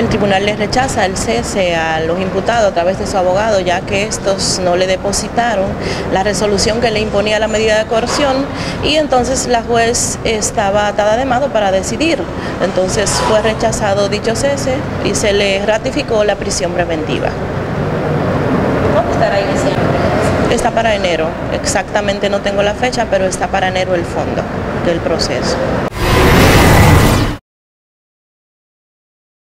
El tribunal le rechaza el cese a los imputados a través de su abogado, ya que estos no le depositaron la resolución que le imponía la medida de coerción y entonces la juez estaba atada de mano para decidir. Entonces fue rechazado dicho cese y se le ratificó la prisión preventiva. ¿Cuándo estará iniciando? Está para enero, exactamente no tengo la fecha, pero está para enero el fondo del proceso.